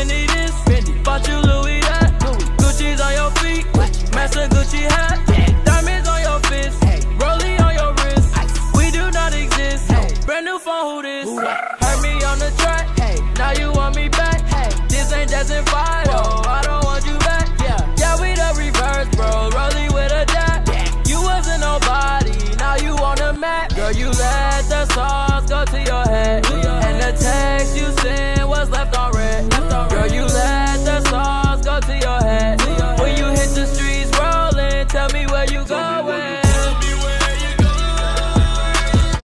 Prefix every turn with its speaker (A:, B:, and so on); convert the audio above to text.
A: Fendi this, Fendi. bought you Louis that, Louis. Gucci's on your feet, Gucci. Master Gucci hat, yeah. diamonds on your fist, hey. Rollie on your wrist. Ice. We do not exist. Hey. Brand new phone, who this? Who Heard me on the track, hey. now you want me back. Hey. This ain't Desert Fire, oh, I don't want you back. Yeah, yeah we the reverse, bro. Rollie with a dot. Yeah. You wasn't nobody, now you on the map. Girl, you let the song. you go.